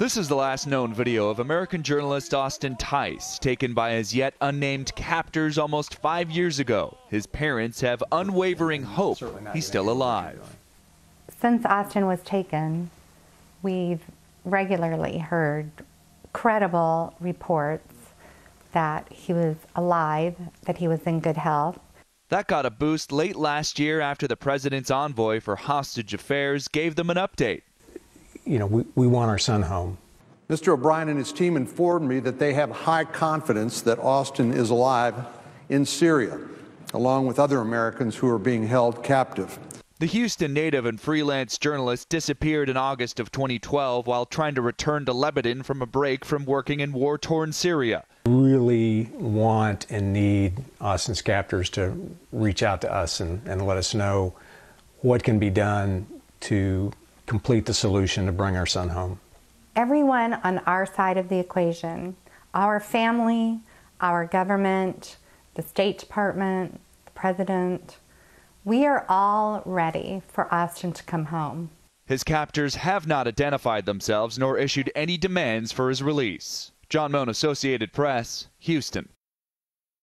This is the last known video of American journalist Austin Tice, taken by his yet unnamed captors almost five years ago. His parents have unwavering hope he's still alive. Since Austin was taken, we've regularly heard credible reports that he was alive, that he was in good health. That got a boost late last year after the president's envoy for hostage affairs gave them an update you know, we, we want our son home. Mr. O'Brien and his team informed me that they have high confidence that Austin is alive in Syria, along with other Americans who are being held captive. The Houston native and freelance journalist disappeared in August of 2012 while trying to return to Lebanon from a break from working in war torn Syria. Really want and need Austin's captors to reach out to us and, and let us know what can be done to complete the solution to bring our son home. Everyone on our side of the equation, our family, our government, the State Department, the President, we are all ready for Austin to come home. His captors have not identified themselves nor issued any demands for his release. John Mone, Associated Press, Houston.